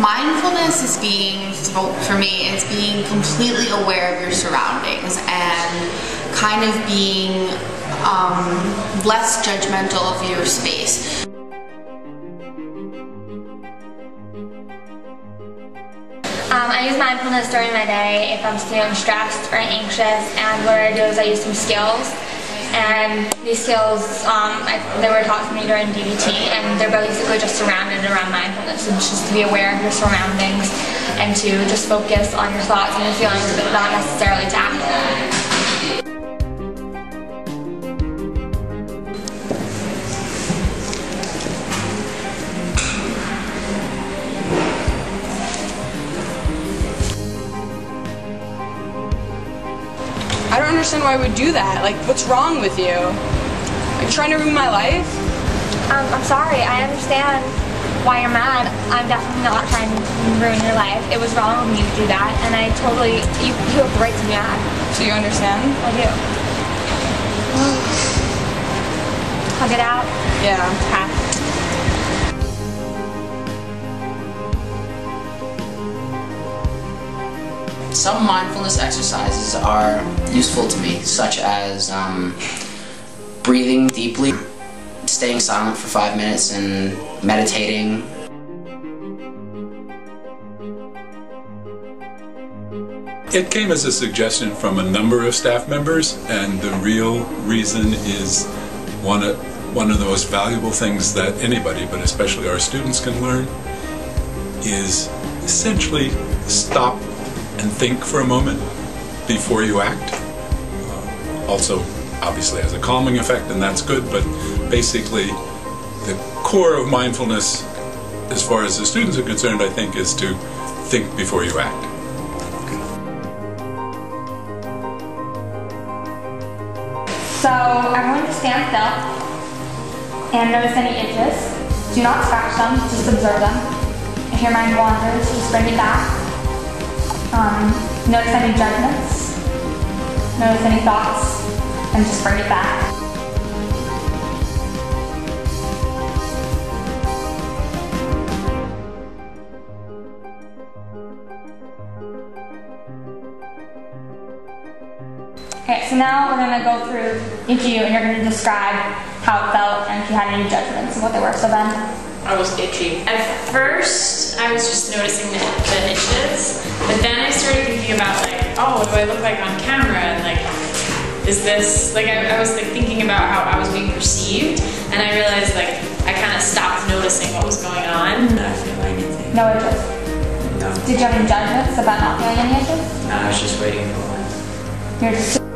Mindfulness is being, for me, it's being completely aware of your surroundings and kind of being um, less judgmental of your space. Um, I use mindfulness during my day if I'm feeling stressed or anxious, and what I do is I use some skills. And these skills, um, I, they were taught to me during DBT, and they're basically just surrounded around mindfulness. It's just to be aware of your surroundings and to just focus on your thoughts and your feelings, but not necessarily to act understand why I would do that. Like, what's wrong with you? Are you trying to ruin my life? Um, I'm sorry. I understand why you're mad. I'm definitely not trying to ruin your life. It was wrong of me to do that, and I totally, you, you have the right to be mad. So you understand? I do. Hug it out. Yeah. Some mindfulness exercises are useful to me, such as um, breathing deeply, staying silent for five minutes, and meditating. It came as a suggestion from a number of staff members, and the real reason is one of, one of the most valuable things that anybody, but especially our students, can learn is essentially stop and think for a moment before you act. Uh, also, obviously, has a calming effect, and that's good, but basically, the core of mindfulness, as far as the students are concerned, I think, is to think before you act. So everyone just stand still and notice any itches. Do not scratch them, just observe them. If your mind wanders, just bring it back. Um, notice any judgments. Notice any thoughts, and just bring it back. Okay, so now we're gonna go through each of you and you're gonna describe how it felt and if you had any judgments and what they were. So Ben. I was itchy. At first, I was just noticing the, the itches, thinking about like, oh, what do I look like on camera? And like, is this like I, I was like thinking about how I was being perceived, and I realized like I kind of stopped noticing what was going on. Did I feel anything? No itches. No. Did you have any judgments about not feeling any itches? No, I was just waiting for one. You're just